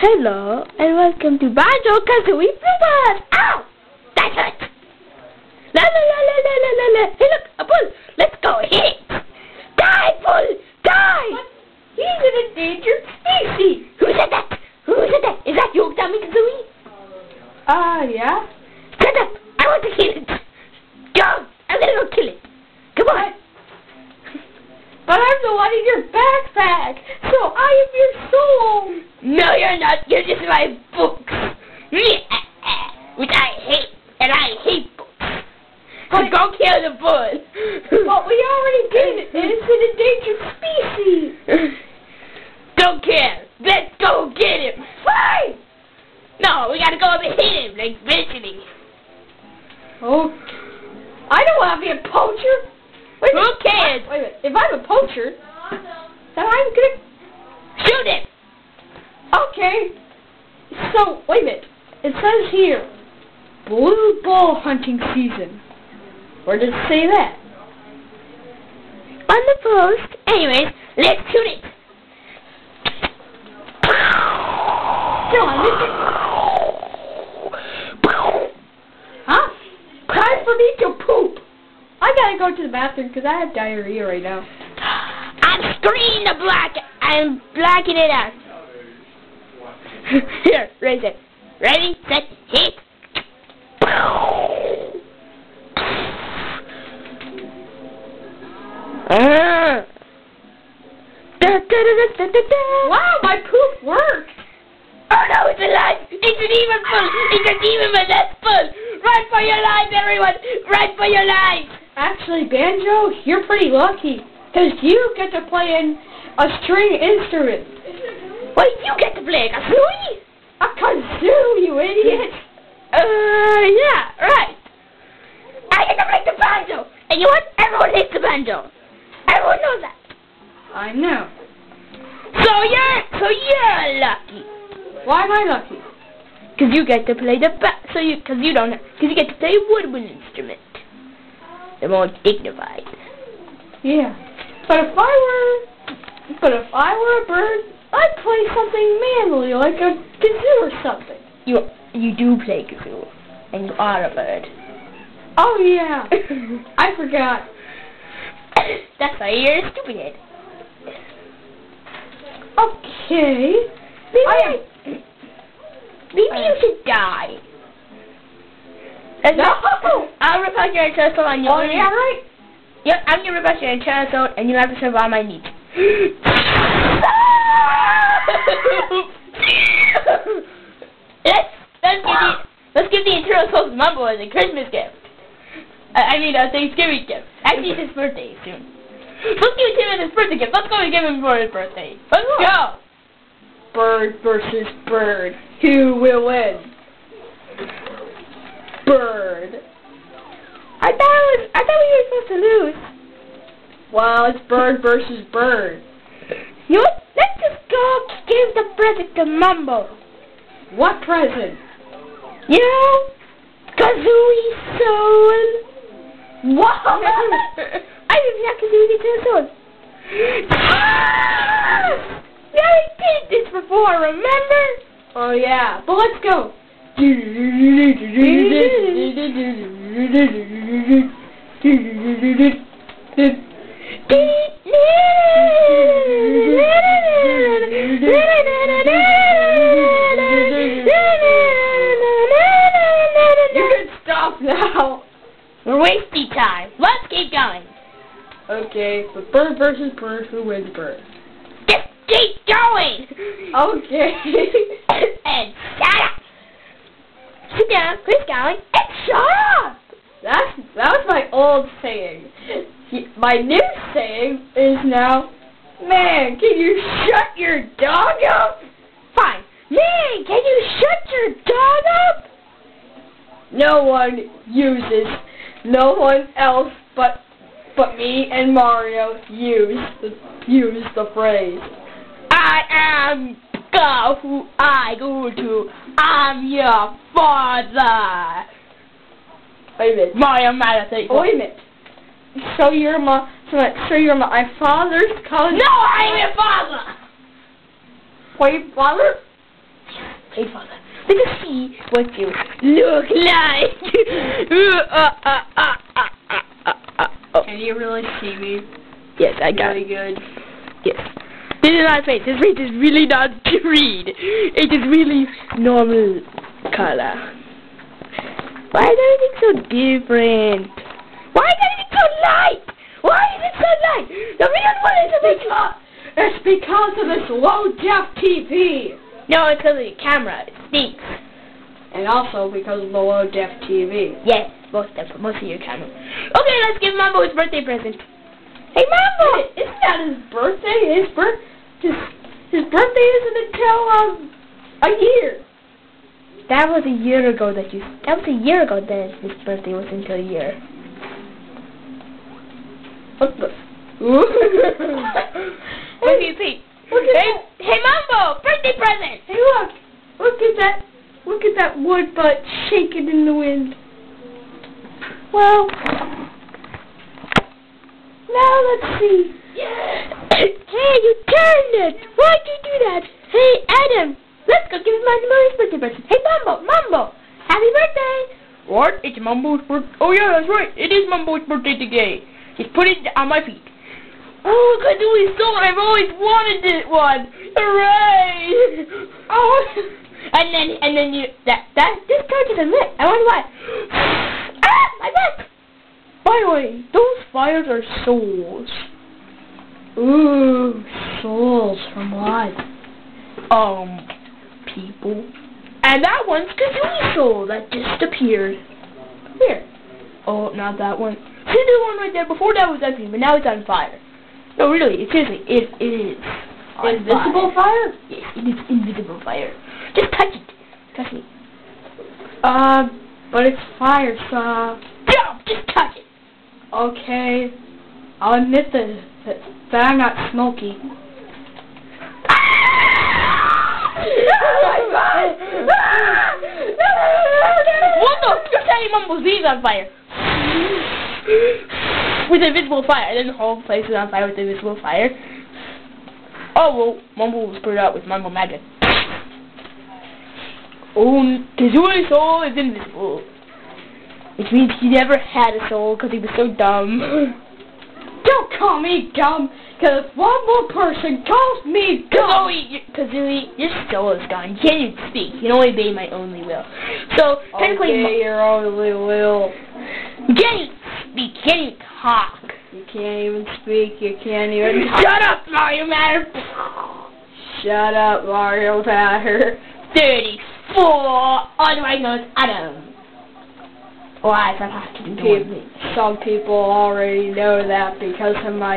Hello, and welcome to Banjo Kazooie Bloopers! Ow! That's it! La la la la la la la la! Hey look, a bull! Let's go, hit it! Die, bull! Die! He's an endangered species! Who said that? Who said that? Is that you, Tommy Kazooie? Uh, yeah? Shut up! I want to hit it! Go! I'm gonna go kill it! Come on! But I'm the one in your backpack, so I am your soul! You're not. You're just my books. Eh, eh, which I hate, and I hate books. So go kill the bull. But we already did. It. It's an endangered species. Don't care. Let's go get him. Fine. No, we gotta go up and hit him, like. Oh, I don't want to be a poacher. Wait a Who cares? Wait a minute. If I'm a poacher, then I'm gonna. Shoot him. Okay. So wait a minute. It says here, blue ball hunting season. Where does it say that? On the post. Anyways, let's shoot it. On, Huh? Time for me to poop. I gotta go to the bathroom because I have diarrhea right now. I'm screening the black. I'm blacking it out. Here, raise it. Ready, set, hit. Ah. Wow, my poop worked. Oh no, it's alive! It's a demon bull! It's a demon possessed bull! Run for your lives, everyone! Run for your lives! Actually, Banjo, you're pretty lucky because you get to play in a string instrument. Wait, you get to play a kazooie? A kazoo, you idiot! Uh, yeah, right. I get to play the banjo! And you know what? Everyone hates the banjo. Everyone knows that. I know. So you're, so you're lucky. Why am I lucky? Cause you get to play the ba- so you, cause you don't, cause you get to play a woodwind instrument. The more dignified. Yeah. But if I were, but if I were a bird, I'd play something manly like a kazoo or something. You, you do play kazoo, and you are a bird. Oh yeah. I forgot. That's why you're a stupid head. Okay. Maybe, I I maybe you uh. should die. And No. I'll rip out your entire soul and you'll Oh yeah, right. Yep, I'm gonna rip out your entire soul and you'll have to survive my needs. let's let's give the let's give the Eternal Souls Mumbo as a Christmas gift. Uh, I mean a Thanksgiving gift. Actually it's his birthday soon. Let's give him his birthday gift. Let's go and give him for his birthday. Let's go. Bird versus bird. Who will win? Bird. I thought it was I thought we were supposed to lose. Well, it's bird versus bird. You know what? Go give the present to Mumbo. What present? You know? Kazooie Soul. What? I didn't have Kazooie to Soul. Ah! We already did this before, remember? Oh yeah, but let's go. now. We're wasting time. Let's keep going. Okay, but bird versus bird, who wins bird? Just keep going. Okay. and shut up. Sit down, quit going, and shut up. That's that was my old saying. My new saying is now, man, can you shut your dog up? Fine. Man, can you shut your dog up? No one uses, no one else but but me and Mario use the use the phrase. I am God who I go to. I'm your father. Wait a minute. Mario Mader Wait a minute. So you're my so, so you're my father's cousin? No, I'm your father. Wait, father? Hey, Father, let us see what you look like. Can you really see me? Yes, I got Really it. good. Yes. This is not face. His face is really not green. It is really normal color. Why is everything so different? Why is everything so light? Why is it so light? The real one is Because, it's because of this low def TV. No, it's because of the camera. It stinks. And also because of the low def TV. Yes, most of most of your camera. Okay, let's give Mambo his birthday present. Hey, Mambo! Isn't that his birthday? His birth his his birthday isn't until um a year. That was a year ago that you. That was a year ago that his birthday was until a year. What the? what do you think? Hey, hey, Mambo! Birthday present! Hey, look! Look at that! Look at that wood butt shaking in the wind. Well, Now let's see. hey, you turned it! Why'd you do that? Hey, Adam, let's go give Mambo his birthday present. Hey, Mambo, Mambo, happy birthday! What? It's Mambo's birthday. Oh yeah, that's right. It is Mambo's birthday today. Just put it on my feet. Oh, look, I do his soul. I've always wanted this one. Hooray! Oh, and then and then you that that this charges a lit. I wonder why. ah, my back. By the way, those fires are souls. Ooh, souls from what? um people. And that one's Kazooie's soul that just appeared. Where? Oh, not that one. See the one right there? Before that was empty, but now it's on fire. No, really, seriously, it, it is. on Invisible fire. fire? Yes, it is invisible fire. Just touch it. Touch me. Uh, but it's fire, so No, just touch it. okay. I'll admit that that, that I'm not smoky. oh my god! what the? You're saying Mumble Z's on fire. with invisible fire. And Then the whole place is on fire with invisible fire. Oh well, Mumbo was put out with Mumbo magic own, his own soul is invisible. Which means he never had a soul because he was so dumb. Don't call me dumb, because one more person calls me dumb. Oh, Kazooie, your soul is gone. You can't even speak. You can only obey my only will. So, technically... okay, your only will. You can't speak. You can't even talk. You can't even speak. You can't even talk. Shut up, Mario Mader. Shut up, Mario Mader. 30 for Otherwise Known Adam. well I have to do it. Some people already know that because of my